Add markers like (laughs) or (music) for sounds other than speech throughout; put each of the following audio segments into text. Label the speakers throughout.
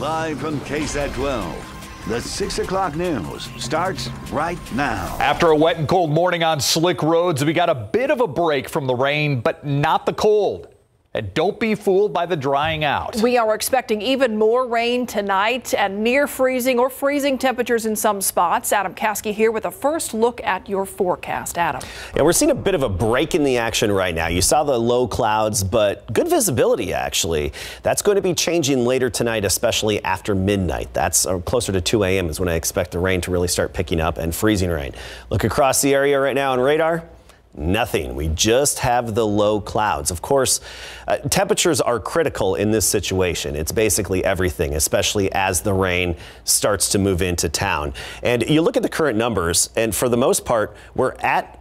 Speaker 1: Live from KSAT 12, the 6 o'clock news starts right now.
Speaker 2: After a wet and cold morning on slick roads, we got a bit of a break from the rain, but not the cold. And don't be fooled by the drying out.
Speaker 3: We are expecting even more rain tonight and near freezing or freezing temperatures in some spots. Adam Caskey here with a first look at your forecast. Adam.
Speaker 4: Yeah, we're seeing a bit of a break in the action right now. You saw the low clouds, but good visibility actually. That's going to be changing later tonight, especially after midnight. That's uh, closer to 2 a.m. is when I expect the rain to really start picking up and freezing rain. Look across the area right now on radar. Nothing. We just have the low clouds. Of course, uh, temperatures are critical in this situation. It's basically everything, especially as the rain starts to move into town. And you look at the current numbers, and for the most part, we're at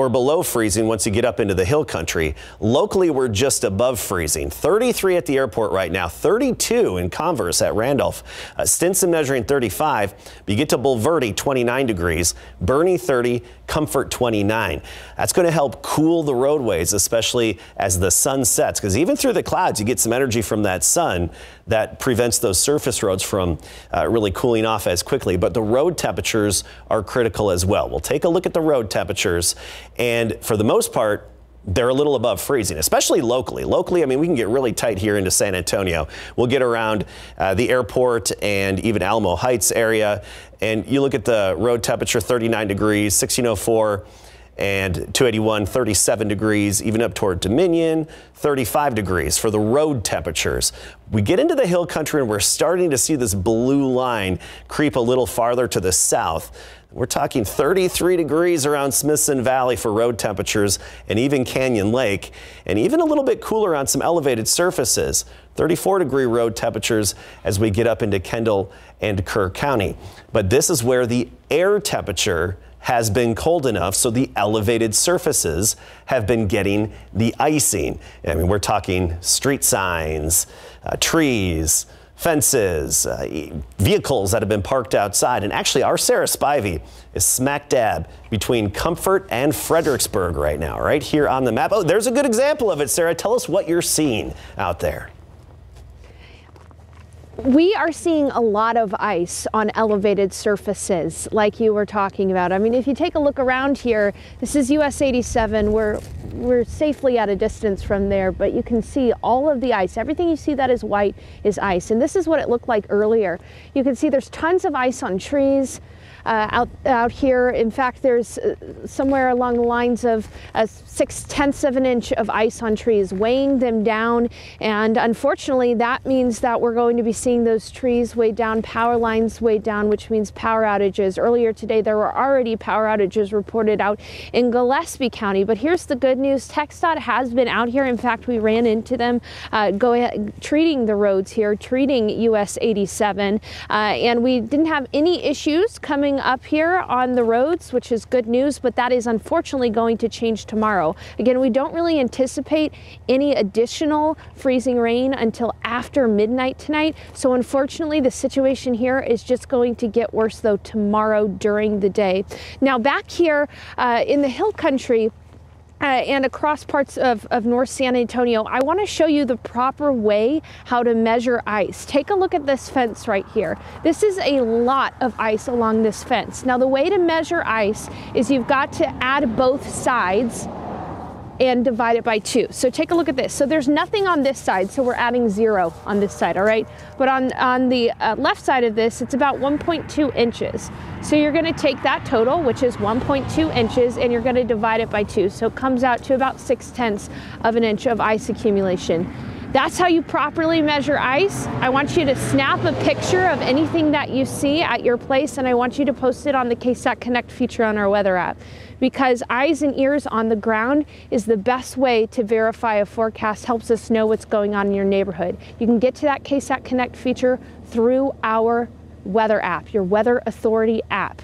Speaker 4: or below freezing once you get up into the hill country. Locally, we're just above freezing. 33 at the airport right now, 32 in Converse at Randolph. Uh, Stinson measuring 35. You get to Bulverde, 29 degrees. Boerne, 30. Comfort, 29. That's going to help cool the roadways, especially as the sun sets, because even through the clouds, you get some energy from that sun that prevents those surface roads from uh, really cooling off as quickly. But the road temperatures are critical as well. We'll take a look at the road temperatures. And for the most part, they're a little above freezing, especially locally. Locally, I mean, we can get really tight here into San Antonio. We'll get around uh, the airport and even Alamo Heights area. And you look at the road temperature 39 degrees, 1604 and 281 37 degrees even up toward Dominion 35 degrees for the road temperatures we get into the hill country and we're starting to see this blue line creep a little farther to the south we're talking 33 degrees around Smithson Valley for road temperatures and even Canyon Lake, and even a little bit cooler on some elevated surfaces. 34 degree road temperatures as we get up into Kendall and Kerr County. But this is where the air temperature has been cold enough so the elevated surfaces have been getting the icing. I mean, we're talking street signs, uh, trees, fences, uh, vehicles that have been parked outside. And actually, our Sarah Spivey is smack dab between Comfort and Fredericksburg right now, right here on the map. Oh, there's a good example of it, Sarah. Tell us what you're seeing out there.
Speaker 5: We are seeing a lot of ice on elevated surfaces, like you were talking about. I mean, if you take a look around here, this is US 87. We're we're safely at a distance from there, but you can see all of the ice. Everything you see that is white is ice, and this is what it looked like earlier. You can see there's tons of ice on trees uh, out, out here. In fact, there's uh, somewhere along the lines of six tenths of an inch of ice on trees, weighing them down. And unfortunately, that means that we're going to be seeing those trees weighed down, power lines weighed down, which means power outages. Earlier today, there were already power outages reported out in Gillespie County. But here's the good news. TxDOT has been out here. In fact, we ran into them uh, going, treating the roads here, treating US 87. Uh, and we didn't have any issues coming up here on the roads, which is good news, but that is unfortunately going to change tomorrow. Again, we don't really anticipate any additional freezing rain until after midnight tonight. So unfortunately, the situation here is just going to get worse though tomorrow during the day. Now back here uh, in the hill country, uh, and across parts of, of North San Antonio, I want to show you the proper way how to measure ice. Take a look at this fence right here. This is a lot of ice along this fence. Now the way to measure ice is you've got to add both sides and divide it by two. So take a look at this. So there's nothing on this side, so we're adding zero on this side, all right? But on, on the uh, left side of this, it's about 1.2 inches. So you're gonna take that total, which is 1.2 inches, and you're gonna divide it by two. So it comes out to about 6 tenths of an inch of ice accumulation. That's how you properly measure ice. I want you to snap a picture of anything that you see at your place and I want you to post it on the KSAT Connect feature on our weather app because eyes and ears on the ground is the best way to verify a forecast, helps us know what's going on in your neighborhood. You can get to that KSAT Connect feature through our weather app, your Weather Authority app.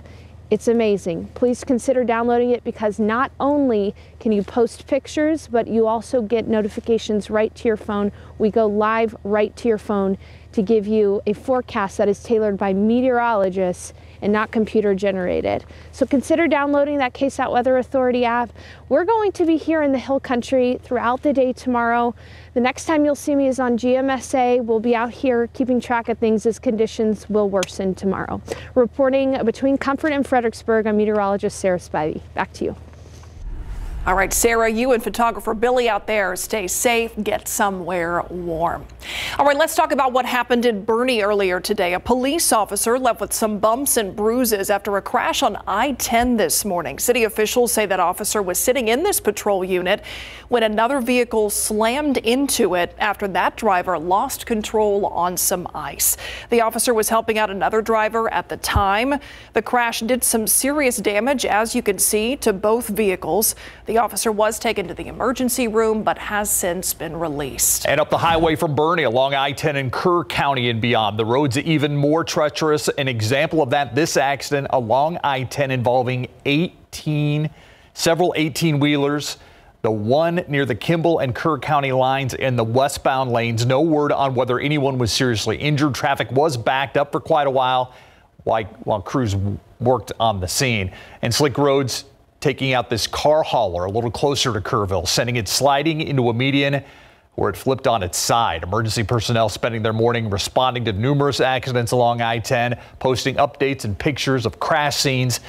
Speaker 5: It's amazing. Please consider downloading it because not only can you post pictures, but you also get notifications right to your phone. We go live right to your phone to give you a forecast that is tailored by meteorologists and not computer generated. So consider downloading that KSAT Weather Authority app. We're going to be here in the Hill Country throughout the day tomorrow. The next time you'll see me is on GMSA. We'll be out here keeping track of things as conditions will worsen tomorrow. Reporting between Comfort and Fredericksburg, I'm meteorologist Sarah Spivey. Back to you.
Speaker 3: All right, Sarah, you and photographer Billy out there, stay safe, get somewhere warm. All right, let's talk about what happened in Boerne earlier today. A police officer left with some bumps and bruises after a crash on I-10 this morning. City officials say that officer was sitting in this patrol unit when another vehicle slammed into it after that driver lost control on some ice. The officer was helping out another driver at the time. The crash did some serious damage, as you can see, to both vehicles. The officer was taken to the emergency room but has since been released.
Speaker 2: And up the highway from Boerne along I-10 in Kerr County and beyond, the roads are even more treacherous. An example of that, this accident along I-10 involving 18, several 18 wheelers. The one near the Kimble and Kerr County lines in the westbound lanes. No word on whether anyone was seriously injured. Traffic was backed up for quite a while while, while crews worked on the scene. And slick roads taking out this car hauler a little closer to Kerrville, sending it sliding into a median where it flipped on its side. Emergency personnel spending their morning responding to numerous accidents along I-10, posting updates and pictures of crash scenes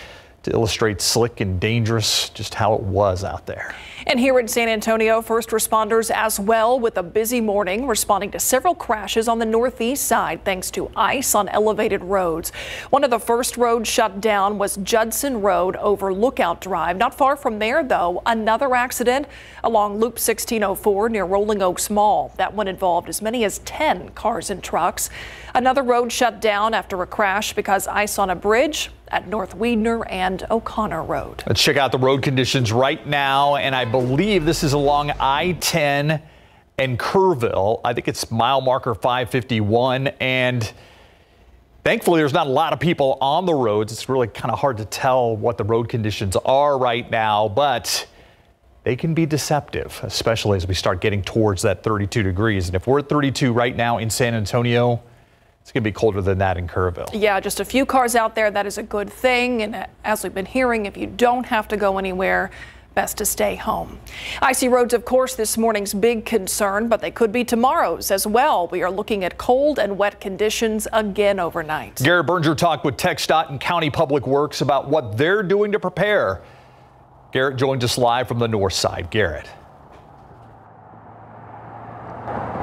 Speaker 2: to illustrate slick and dangerous just how it was out there.
Speaker 3: And here in San Antonio, first responders as well with a busy morning responding to several crashes on the northeast side thanks to ice on elevated roads. One of the first roads shut down was Judson Road over Lookout Drive. Not far from there, though, another accident along Loop 1604 near Rolling Oaks Mall. That one involved as many as 10 cars and trucks. Another road shut down after a crash because ice on a bridge at North Weidner and O'Connor Road.
Speaker 2: Let's check out the road conditions right now. And I believe this is along I-10 and Kerrville. I think it's mile marker 551. And thankfully, there's not a lot of people on the roads. It's really kind of hard to tell what the road conditions are right now, but they can be deceptive, especially as we start getting towards that 32 degrees. And if we're at 32 right now in San Antonio, it's going to be colder than that in Kerrville.
Speaker 3: Yeah, just a few cars out there. That is a good thing. And as we've been hearing, if you don't have to go anywhere, best to stay home. Icy roads, of course, this morning's big concern, but they could be tomorrow's as well. We are looking at cold and wet conditions again overnight.
Speaker 2: Garrett Brnger talked with TxDOT and County Public Works about what they're doing to prepare. Garrett joins us live from the north side. Garrett.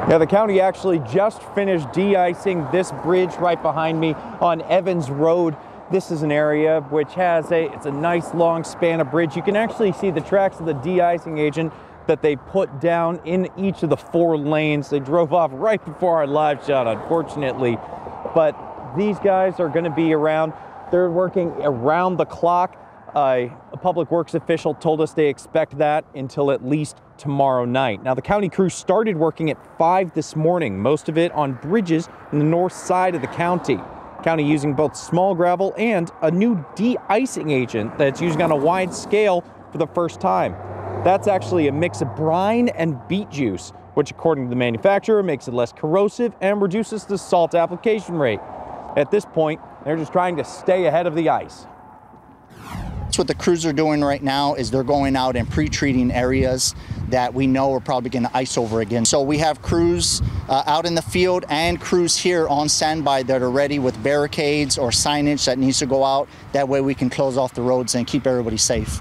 Speaker 6: Yeah, the county actually just finished de-icing this bridge right behind me on Evans Road. This is an area which has a, it's a nice long span of bridge. You can actually see the tracks of the de-icing agent that they put down in each of the four lanes. They drove off right before our live shot, unfortunately. But these guys are gonna be around. They're working around the clock. Uh, public works official told us they expect that until at least tomorrow night. Now, the county crew started working at 5 this morning, most of it on bridges in the north side of the county. County using both small gravel and a new de-icing agent that's using on a wide scale for the first time. That's actually a mix of brine and beet juice, which according to the manufacturer makes it less corrosive and reduces the salt application rate. At this point, they're just trying to stay ahead of the ice.
Speaker 7: That's what the crews are doing right now is they're going out and pre-treating areas that we know are probably going to ice over again. So we have crews uh, out in the field and crews here on standby that are ready with barricades or signage that needs to go out. That way we can close off the roads and keep everybody safe.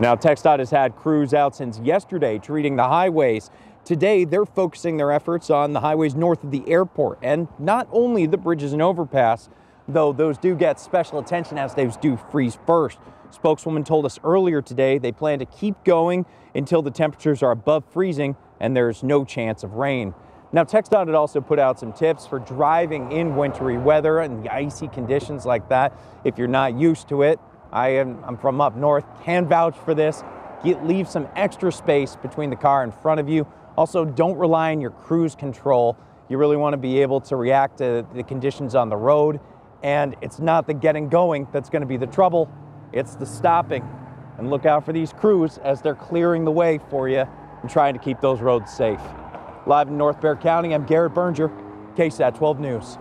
Speaker 6: Now, TxDOT has had crews out since yesterday treating the highways. Today, they're focusing their efforts on the highways north of the airport and not only the bridges and overpass, though those do get special attention as those do freeze first. Spokeswoman told us earlier today they plan to keep going until the temperatures are above freezing and there's no chance of rain. Now, TxDOT had also put out some tips for driving in wintry weather and the icy conditions like that. If you're not used to it, I am I'm from up north, can vouch for this. Get, leave some extra space between the car in front of you. Also, don't rely on your cruise control. You really want to be able to react to the conditions on the road. And it's not the getting going that's going to be the trouble, it's the stopping. And look out for these crews as they're clearing the way for you and trying to keep those roads safe. Live in North Bexar County, I'm Garrett Brnger, KSAT 12 News.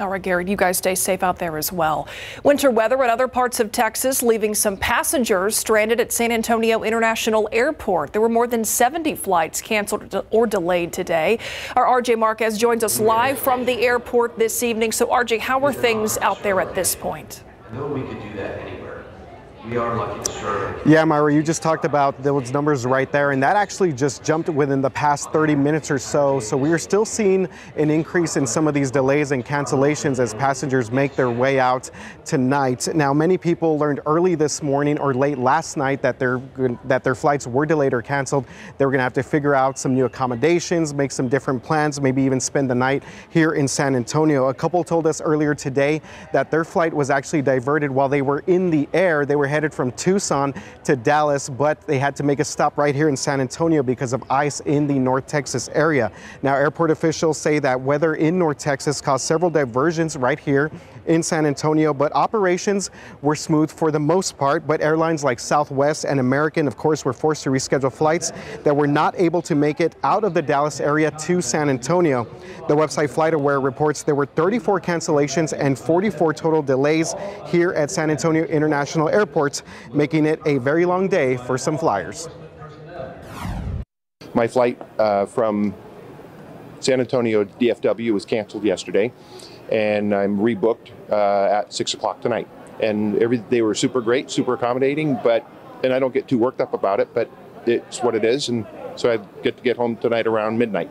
Speaker 3: All right, Garrett, you guys stay safe out there as well. Winter weather in other parts of Texas, leaving some passengers stranded at San Antonio International Airport. There were more than 70 flights canceled or delayed today. Our RJ Marquez joins us live from the airport this evening. So, RJ, how are things out there at this point?
Speaker 8: We could do that anywhere we are lucky to serve.
Speaker 9: Yeah, Myra, you just talked about those numbers right there, and that actually just jumped within the past 30 minutes or so. So we are still seeing an increase in some of these delays and cancellations as passengers make their way out tonight. Now, many people learned early this morning or late last night that their that their flights were delayed or canceled. They were going to have to figure out some new accommodations, make some different plans, maybe even spend the night here in San Antonio. A couple told us earlier today that their flight was actually diverted while they were in the air. They were headed from Tucson to Dallas, but they had to make a stop right here in San Antonio because of ice in the North Texas area. Now, airport officials say that weather in North Texas caused several diversions right here in San Antonio, but operations were smooth for the most part. But airlines like Southwest and American, of course, were forced to reschedule flights that were not able to make it out of the Dallas area to San Antonio. The website FlightAware reports there were 34 cancellations and 44 total delays here at San Antonio International Airport, making it a very long day for some flyers.
Speaker 10: My flight uh, from San Antonio DFW was canceled yesterday and I'm rebooked uh, at six o'clock tonight. And every they were super great, super accommodating, but and I don't get too worked up about it, but it's what it is, and so I get to get home tonight around midnight.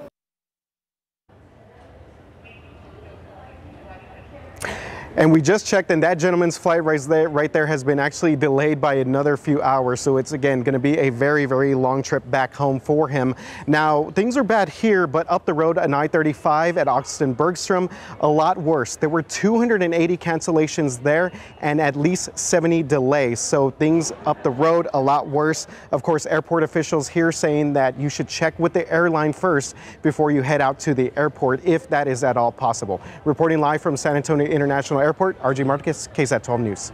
Speaker 9: And we just checked, and that gentleman's flight right there, right there has been actually delayed by another few hours. So it's again going to be a very, very long trip back home for him. Now, things are bad here, but up the road on I-35 at Austin Bergstrom, a lot worse. There were 280 cancellations there and at least 70 delays. So things up the road, a lot worse. Of course, airport officials here saying that you should check with the airline first before you head out to the airport, if that is at all possible. Reporting live from San Antonio International Airport, RJ Marquez, KSAT 12 News.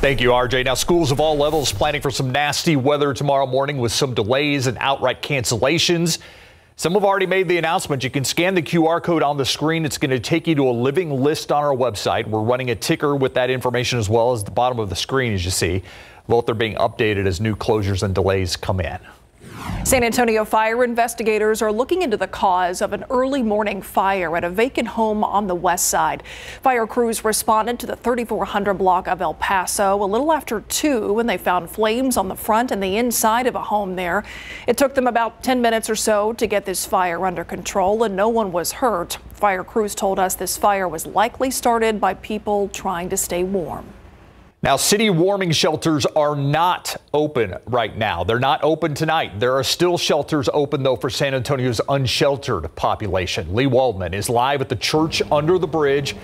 Speaker 2: Thank you, RJ. Now, schools of all levels planning for some nasty weather tomorrow morning with some delays and outright cancellations. Some have already made the announcement. You can scan the QR code on the screen. It's going to take you to a living list on our website. We're running a ticker with that information as well as the bottom of the screen, as you see. Both are being updated as new closures and delays come in.
Speaker 3: San Antonio fire investigators are looking into the cause of an early morning fire at a vacant home on the west side. Fire crews responded to the 3400 block of El Paso a little after 2 when they found flames on the front and the inside of a home there. It took them about 10 minutes or so to get this fire under control and no one was hurt. Fire crews told us this fire was likely started by people trying to stay warm.
Speaker 2: Now, city warming shelters are not open right now. They're not open tonight. There are still shelters open, though, for San Antonio's unsheltered population. Lee Waldman is live at the church under the bridge.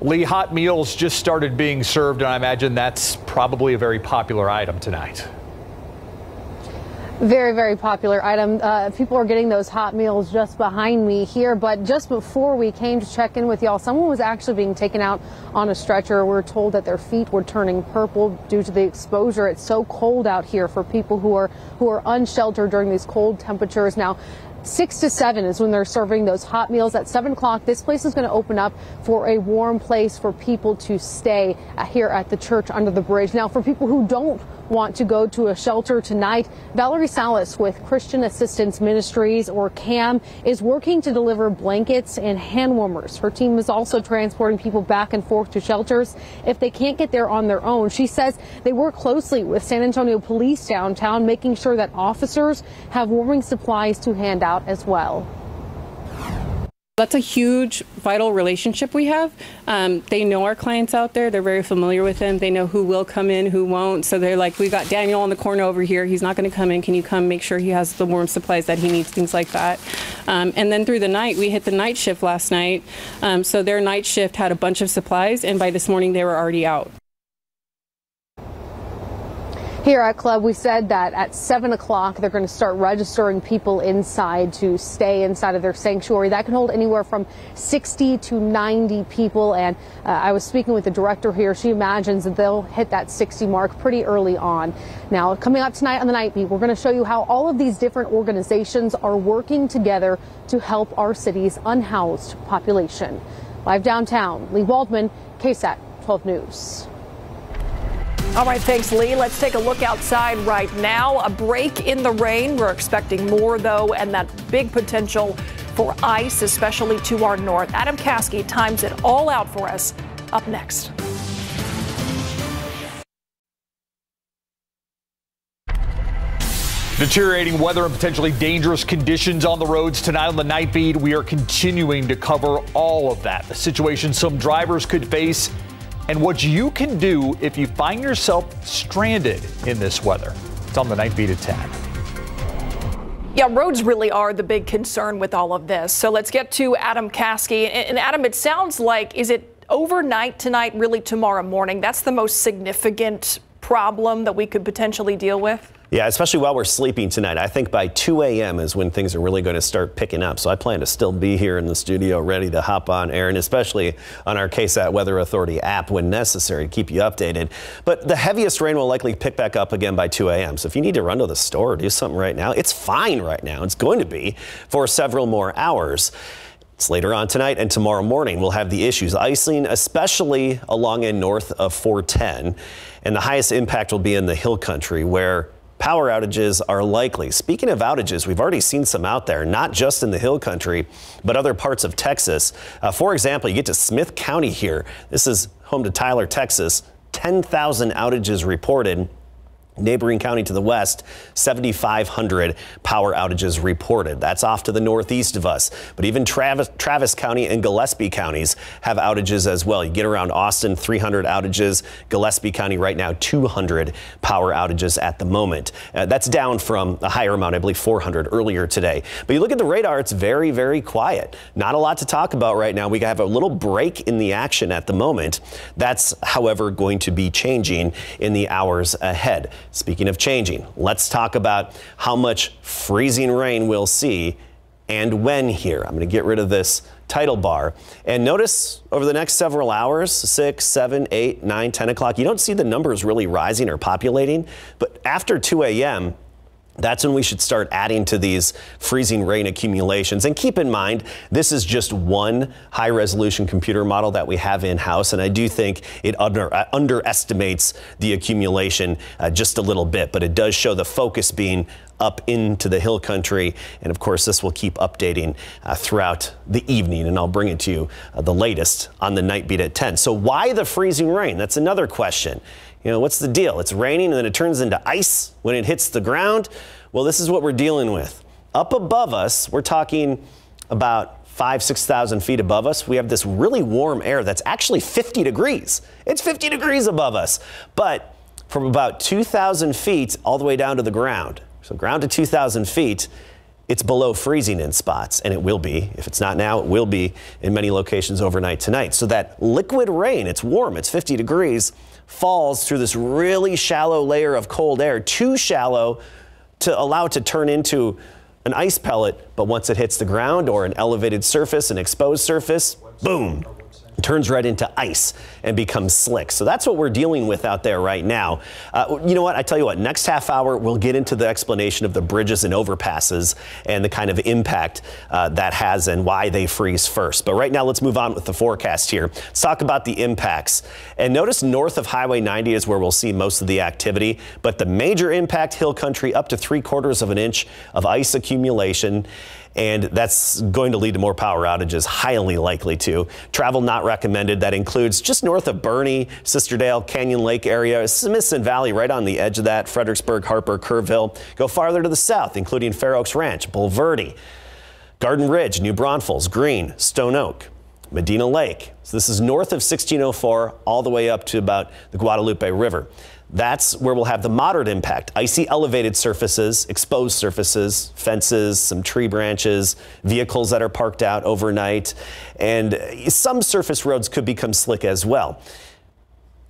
Speaker 2: Lee, hot meals just started being served, and I imagine that's probably a very popular item tonight.
Speaker 11: Very, very popular item. Uh, people are getting those hot meals just behind me here. But just before we came to check in with y'all, someone was actually being taken out on a stretcher. We're told that their feet were turning purple due to the exposure. It's so cold out here for people who are who are unsheltered during these cold temperatures. Now, 6 to 7 is when they're serving those hot meals. At 7 o'clock, this place is going to open up for a warm place for people to stay here at the church under the bridge. Now, for people who don't want to go to a shelter tonight, Valerie Salas with Christian Assistance Ministries, or CAM, is working to deliver blankets and hand warmers. Her team is also transporting people back and forth to shelters if they can't get there on their own. She says they work closely with San Antonio police downtown, making sure that officers have warming supplies to hand out as well.
Speaker 12: That's a huge, vital relationship we have. Um, they know our clients out there. They're very familiar with them. They know who will come in, who won't. So they're like, we got Daniel on the corner over here. He's not going to come in. Can you come make sure he has the warm supplies that he needs, things like that. Um, and then through the night, we hit the night shift last night. Um, so their night shift had a bunch of supplies, and by this morning, they were already out.
Speaker 11: Here at Club, we said that at 7 o'clock they're going to start registering people inside to stay inside of their sanctuary. That can hold anywhere from 60 to 90 people. And uh, I was speaking with the director here. She imagines that they'll hit that 60 mark pretty early on. Now, coming up tonight on the Night Beat, we're going to show you how all of these different organizations are working together to help our city's unhoused population. Live downtown, Lee Waldman, KSAT 12 News.
Speaker 3: All right, thanks, Lee. Let's take a look outside right now. A break in the rain. We're expecting more, though, and that big potential for ice, especially to our north. Adam Caskey times it all out for us up next.
Speaker 2: Deteriorating weather and potentially dangerous conditions on the roads tonight on the night beat. We are continuing to cover all of that. The situation some drivers could face and what you can do if you find yourself stranded in this weather. It's on the night beat at 10.
Speaker 3: Yeah, roads really are the big concern with all of this. So let's get to Adam Caskey. And Adam, it sounds like, is it overnight tonight, really tomorrow morning? That's the most significant problem that we could potentially deal with?
Speaker 4: Yeah, especially while we're sleeping tonight. I think by 2 a.m. is when things are really going to start picking up. So I plan to still be here in the studio ready to hop on air and especially on our KSAT Weather Authority app when necessary to keep you updated. But the heaviest rain will likely pick back up again by 2 a.m. So if you need to run to the store or do something right now, it's fine right now. It's going to be for several more hours. It's later on tonight and tomorrow morning. We'll have the issues icing, especially along and north of 410. And the highest impact will be in the hill country where power outages are likely. Speaking of outages, we've already seen some out there, not just in the hill country, but other parts of Texas. Uh, for example, you get to Smith County here. This is home to Tyler, Texas. 10,000 outages reported. Neighboring county to the west, 7,500 power outages reported. That's off to the northeast of us. But even Travis, Travis County and Gillespie counties have outages as well. You get around Austin, 300 outages. Gillespie County right now, 200 power outages at the moment. Uh, that's down from a higher amount, I believe 400 earlier today. But you look at the radar, it's very, very quiet. Not a lot to talk about right now. We have a little break in the action at the moment. That's, however, going to be changing in the hours ahead. Speaking of changing, let's talk about how much freezing rain we'll see and when here. I'm going to get rid of this title bar. And notice over the next several hours, 6, 7, 8, 9, 10 o'clock, you don't see the numbers really rising or populating. But after 2 a.m., that's when we should start adding to these freezing rain accumulations. And keep in mind, this is just one high resolution computer model that we have in house. And I do think it under, uh, underestimates the accumulation uh, just a little bit, but it does show the focus being up into the hill country. And of course, this will keep updating uh, throughout the evening. And I'll bring it to you uh, the latest on the night beat at 10. So why the freezing rain? That's another question. You know, what's the deal? It's raining and then it turns into ice when it hits the ground. Well, this is what we're dealing with. Up above us, we're talking about five, 6,000 feet above us, we have this really warm air that's actually 50 degrees. It's 50 degrees above us. But from about 2,000 feet all the way down to the ground, so ground to 2,000 feet, it's below freezing in spots, and it will be. If it's not now, it will be in many locations overnight tonight. So that liquid rain, it's warm, it's 50 degrees, falls through this really shallow layer of cold air, too shallow to allow it to turn into an ice pellet, but once it hits the ground or an elevated surface, an exposed surface, boom, turns right into ice and becomes slick. So that's what we're dealing with out there right now. Uh, you know what? I tell you what, next half hour, we'll get into the explanation of the bridges and overpasses and the kind of impact uh, that has and why they freeze first. But right now, let's move on with the forecast here. Let's talk about the impacts. And notice north of Highway 90 is where we'll see most of the activity, but the major impact hill country up to three quarters of an inch of ice accumulation and that's going to lead to more power outages, highly likely to. Travel not recommended. That includes just north of Boerne, Sisterdale, Canyon Lake area, Smithson Valley, right on the edge of that, Fredericksburg, Harper, Kerrville. Go farther to the south, including Fair Oaks Ranch, Bulverde, Garden Ridge, New Braunfels, Green, Stone Oak. Medina Lake. So this is north of 1604 all the way up to about the Guadalupe River. That's where we'll have the moderate impact. Icy elevated surfaces, exposed surfaces, fences, some tree branches, vehicles that are parked out overnight, and some surface roads could become slick as well.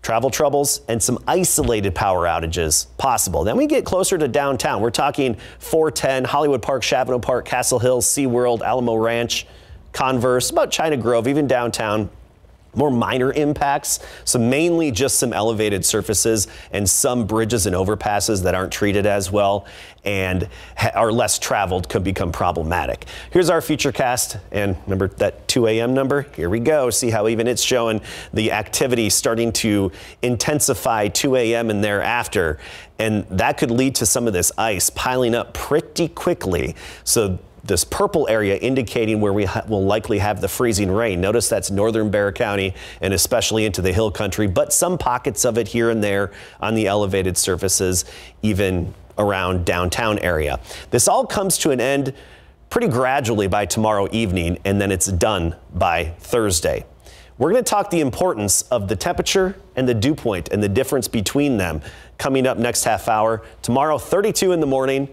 Speaker 4: travel troubles, and some isolated power outages possible. Then we get closer to downtown. We're talking 410, Hollywood Park, Shavano Park, Castle Hills, SeaWorld, Alamo Ranch, Converse, about China Grove, even downtown more minor impacts. So mainly just some elevated surfaces and some bridges and overpasses that aren't treated as well and are less traveled could become problematic. Here's our future cast and remember that 2 a.m. number? Here we go. See how even it's showing the activity starting to intensify 2 a.m. and thereafter. And that could lead to some of this ice piling up pretty quickly. So this purple area indicating where we will likely have the freezing rain. Notice that's northern Bexar County and especially into the hill country, but some pockets of it here and there on the elevated surfaces, even around downtown area. This all comes to an end pretty gradually by tomorrow evening, and then it's done by Thursday. We're going to talk the importance of the temperature and the dew point and the difference between them coming up next half hour. Tomorrow, 32 in the morning.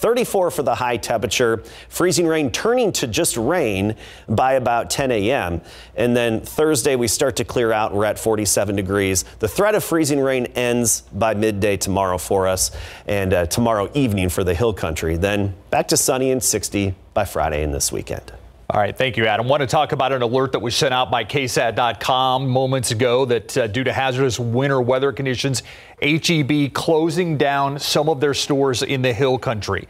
Speaker 4: 34 for the high temperature, freezing rain turning to just rain by about 10 a.m. And then Thursday, we start to clear out. We're at 47 degrees. The threat of freezing rain ends by midday tomorrow for us and uh, tomorrow evening for the hill country. Then back to sunny and 60 by Friday and this weekend.
Speaker 2: All right, thank you, Adam. Want to talk about an alert that was sent out by KSAT.com moments ago that uh, due to hazardous winter weather conditions, HEB closing down some of their stores in the Hill Country.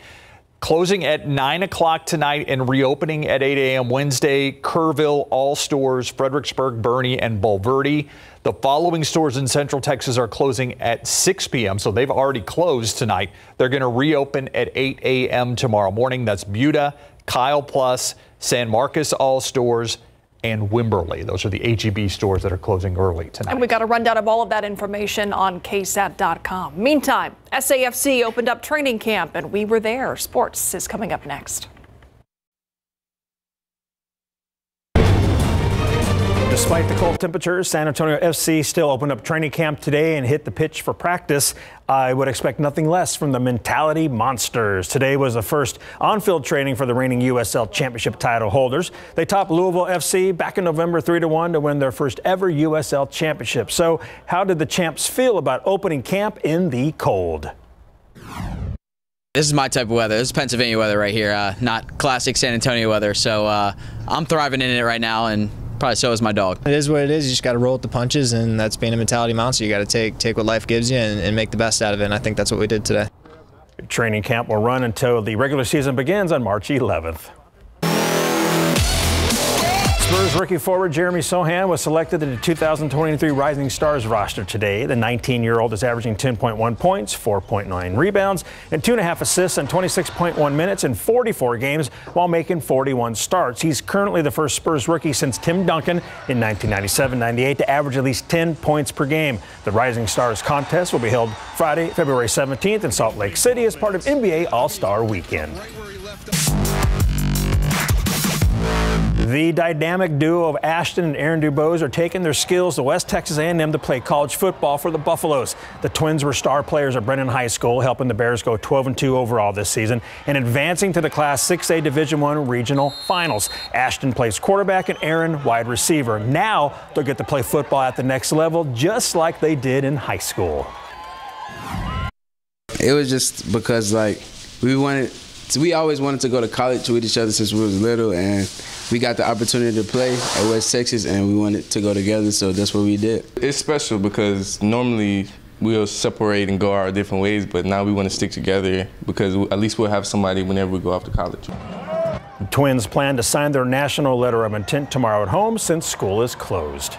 Speaker 2: Closing at 9 o'clock tonight and reopening at 8 a.m. Wednesday, Kerrville, all stores, Fredericksburg, Boerne, and Bulverde. The following stores in Central Texas are closing at 6 p.m., so they've already closed tonight. They're going to reopen at 8 a.m. tomorrow morning. That's Buda, Kyle Plus, San Marcos All Stores, and Wimberley. Those are the HEB stores that are closing early tonight.
Speaker 3: And we got a rundown of all of that information on KSAT.com. Meantime, SAFC opened up training camp and we were there. Sports is coming up next.
Speaker 13: Despite the cold temperatures, San Antonio FC still opened up training camp today and hit the pitch for practice. I would expect nothing less from the Mentality Monsters. Today was the first on-field training for the reigning USL Championship title holders. They topped Louisville FC back in November 3-1 to win their first ever USL Championship. So how did the champs feel about opening camp in the cold?
Speaker 14: This is my type of weather. This is Pennsylvania weather right here, uh, not classic San Antonio weather. So uh, I'm thriving in it right now, and Probably so is my dog.
Speaker 15: It is what it is. You just got to roll with the punches, and that's being a mentality monster. You got to take take what life gives you and, and make the best out of it. And I think that's what we did today.
Speaker 13: Training camp will run until the regular season begins on March 11th. Spurs rookie forward Jeremy Sochan was selected to the 2023 Rising Stars roster today. The 19-year-old is averaging 10.1 points, 4.9 rebounds, and 2.5 assists in 26.1 minutes in 44 games while making 41 starts. He's currently the first Spurs rookie since Tim Duncan in 1997-98 to average at least 10 points per game. The Rising Stars contest will be held Friday, February 17th in Salt Lake City as part of NBA All-Star Weekend. The dynamic duo of Ashton and Aaron DuBose are taking their skills to West Texas A&M to play college football for the Buffaloes. The twins were star players at Brennan High School, helping the Bears go 12 and 2 overall this season and advancing to the Class 6A Division 1 regional finals. Ashton plays quarterback and Aaron wide receiver. Now they'll get to play football at the next level just like they did in high school.
Speaker 16: It was just because like we wanted we always wanted to go to college with each other since we was little and we got the opportunity to play at West Texas, and we wanted to go together, so that's what we did.
Speaker 17: It's special because normally we'll separate and go our different ways, but now we want to stick together because at least we'll have somebody whenever we go off to college.
Speaker 13: The twins plan to sign their national letter of intent tomorrow at home since school is closed.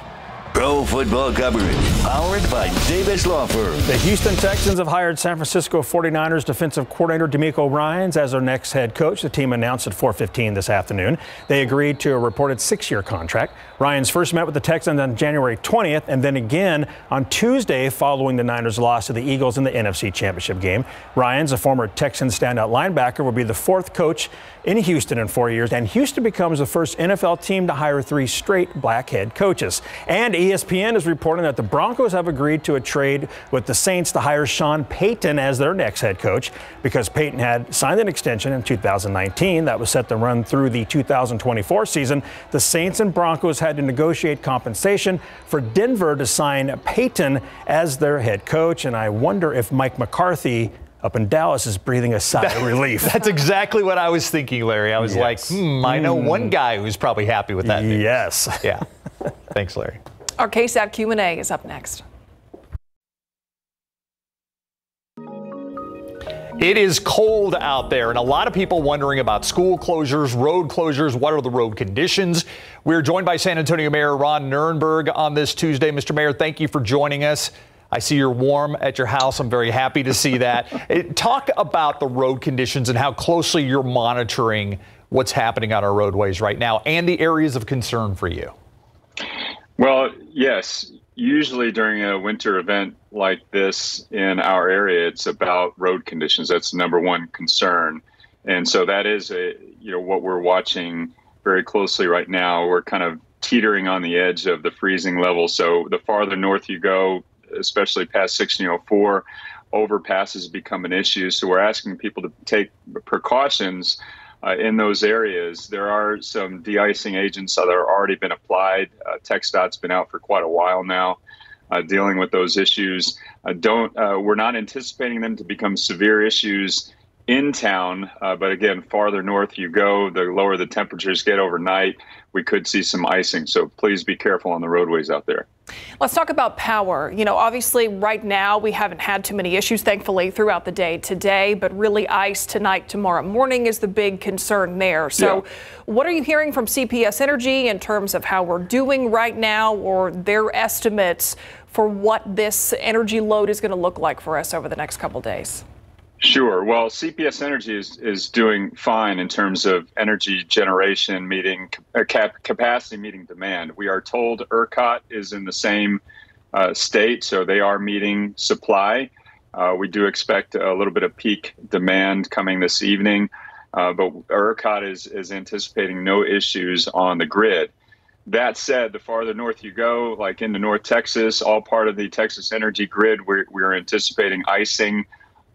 Speaker 1: Pro football coverage, powered by Davis Law Firm.
Speaker 13: The Houston Texans have hired San Francisco 49ers defensive coordinator DeMeco Ryans as their next head coach. The team announced at 4:15 this afternoon. They agreed to a reported six-year contract. Ryans first met with the Texans on January 20th, and then again on Tuesday following the Niners' loss to the Eagles in the NFC Championship game. Ryans, a former Texans standout linebacker, will be the fourth coach in Houston in four years, and Houston becomes the first NFL team to hire three straight black head coaches. And ESPN is reporting that the Broncos have agreed to a trade with the Saints to hire Sean Payton as their next head coach because Payton had signed an extension in 2019 that was set to run through the 2024 season. The Saints and Broncos had to negotiate compensation for Denver to sign Payton as their head coach, and I wonder if Mike McCarthy up in Dallas is breathing a sigh of relief.
Speaker 2: That's exactly what I was thinking, Larry. I was
Speaker 13: Yes.
Speaker 2: like, hmm, I know
Speaker 13: Hmm.
Speaker 2: one guy who's probably happy with that. news.
Speaker 13: Yes. (laughs)
Speaker 2: Yeah. Thanks, Larry.
Speaker 3: Our KSAT Q&A is up next.
Speaker 2: It is cold out there, and a lot of people wondering about school closures, road closures. What are the road conditions? We're joined by San Antonio Mayor Ron Nirenberg on this Tuesday. Mr. Mayor, thank you for joining us. I see you're warm at your house. I'm very happy to see that. (laughs) Talk about the road conditions and how closely you're monitoring what's happening on our roadways right now and the areas of concern for you.
Speaker 18: Well, yes. Usually during a winter event like this in our area, it's about road conditions. That's the number one concern, and so that is a you know what we're watching very closely right now. We're kind of teetering on the edge of the freezing level. So the farther north you go, especially past 1604, overpasses become an issue. So we're asking people to take precautions uh, in those areas. There are some de-icing agents that are already been applied. Uh, TxDOT's been out for quite a while now. Uh, dealing with those issues, uh, don't uh, we're not anticipating them to become severe issues in town. Uh, but again, farther north you go, the lower the temperatures get overnight, we could see some icing. So please be careful on the roadways out there.
Speaker 3: Let's talk about power. You know, obviously, right now we haven't had too many issues, thankfully, throughout the day today, but really ice tonight, tomorrow morning is the big concern there. So, what are you hearing from CPS Energy in terms of how we're doing right now or their estimates for what this energy load is going to look like for us over the next couple days?
Speaker 18: Sure. Well, CPS Energy is, is doing fine in terms of energy generation meeting uh, cap, capacity meeting demand. We are told ERCOT is in the same uh, state, so they are meeting supply. Uh, we do expect a little bit of peak demand coming this evening, uh, but ERCOT is, is anticipating no issues on the grid. That said, the farther north you go, like into North Texas, all part of the Texas energy grid, we're, we're anticipating icing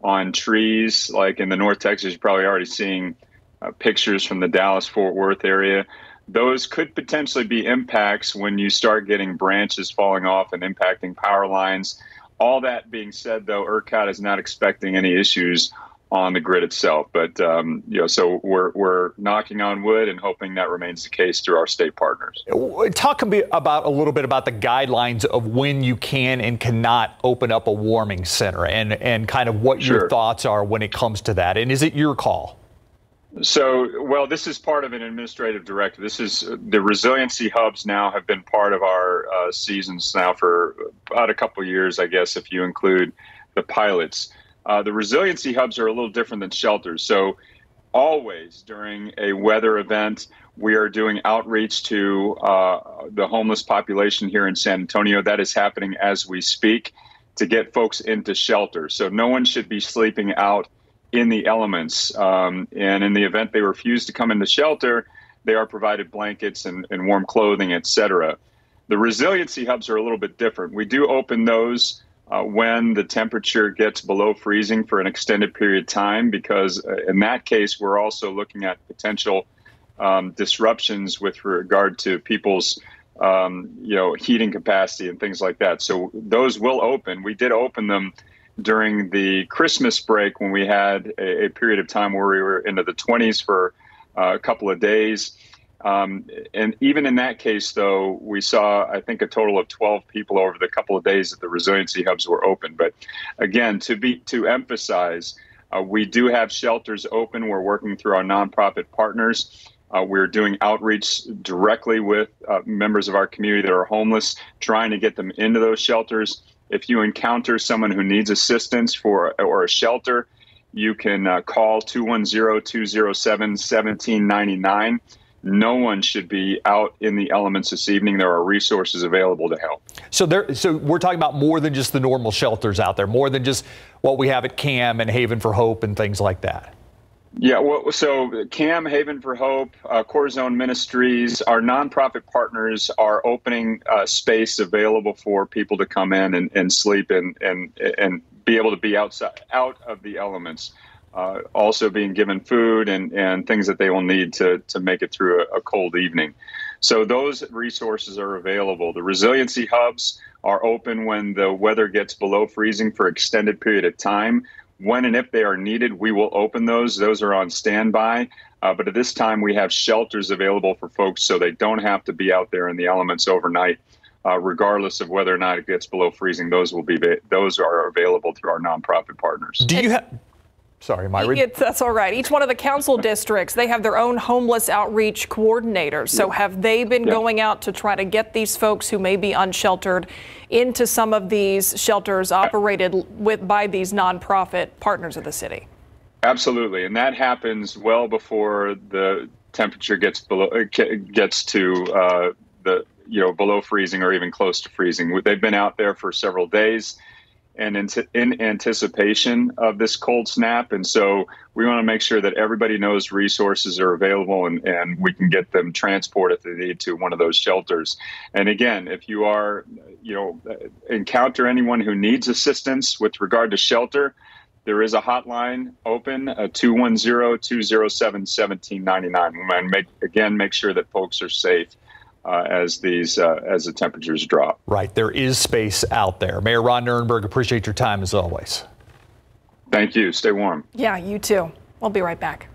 Speaker 18: on trees. Like in the North Texas, you're probably already seeing uh, pictures from the Dallas Fort Worth area. Those could potentially be impacts when you start getting branches falling off and impacting power lines. All that being said, though, ERCOT is not expecting any issues on the grid itself. But um, you know, so we're we're knocking on wood and hoping that remains the case through our state partners.
Speaker 2: Talk about a little bit about the guidelines of when you can and cannot open up a warming center and and kind of what your thoughts are when it comes to that. And is it your call?
Speaker 18: So, well, this is part of an administrative directive. This is the resiliency hubs now have been part of our uh, seasons now for about a couple years, I guess, if you include the pilots. Uh, the resiliency hubs are a little different than shelters. So, always during a weather event, we are doing outreach to uh, the homeless population here in San Antonio. That is happening as we speak to get folks into shelter. So, no one should be sleeping out in the elements. Um, and in the event they refuse to come into shelter, they are provided blankets and, and warm clothing, et cetera. The resiliency hubs are a little bit different. We do open those uh, when the temperature gets below freezing for an extended period of time, because uh, in that case, we're also looking at potential um, disruptions with regard to people's um, you know heating capacity and things like that. So those will open. We did open them during the Christmas break when we had a, a period of time where we were into the 20s for uh, a couple of days. Um, and even in that case, though, we saw, I think, a total of 12 people over the couple of days that the resiliency hubs were open. But again, to be to emphasize, uh, we do have shelters open. We're working through our nonprofit partners. Uh, we're doing outreach directly with uh, members of our community that are homeless, trying to get them into those shelters. If you encounter someone who needs assistance for or a shelter, you can uh, call 210-207-1799. No one should be out in the elements this evening. There are resources available to help.
Speaker 2: So there, so we're talking about more than just the normal shelters out there, more than just what we have at CAM and Haven for Hope and things like that.
Speaker 18: Yeah, well, so CAM, Haven for Hope, uh, Corazon Ministries, our nonprofit partners are opening uh, space available for people to come in and, and sleep and, and and be able to be outside out of the elements. Uh, also being given food and, and things that they will need to, to make it through a, a cold evening. So those resources are available. The resiliency hubs are open when the weather gets below freezing for extended period of time when and if they are needed, we will open those. Those are on standby. Uh, but at this time, we have shelters available for folks so they don't have to be out there in the elements overnight. Uh, regardless of whether or not it gets below freezing, those will be those are available through our nonprofit partners.
Speaker 2: Do you have? Sorry, Myra.
Speaker 3: It's, that's all right. Each one of the council districts, they have their own homeless outreach coordinators. So have they been yeah. going out to try to get these folks who may be unsheltered into some of these shelters operated with by these nonprofit partners of the city?
Speaker 18: Absolutely, and that happens well before the temperature gets below uh, gets to uh, the you know below freezing or even close to freezing. They've been out there for several days and in, in, anticipation of this cold snap. And so we want to make sure that everybody knows resources are available and, and we can get them transported if they need to one of those shelters. And again, if you are, you know, encounter anyone who needs assistance with regard to shelter, there is a hotline open, uh, 210-207-1799. And make, again, make sure that folks are safe uh, as these uh, as the temperatures drop.
Speaker 2: Right, there is space out there. Mayor Ron Nirenberg, appreciate your time as always.
Speaker 18: Thank you. Stay warm.
Speaker 3: Yeah, you too. We'll be right back.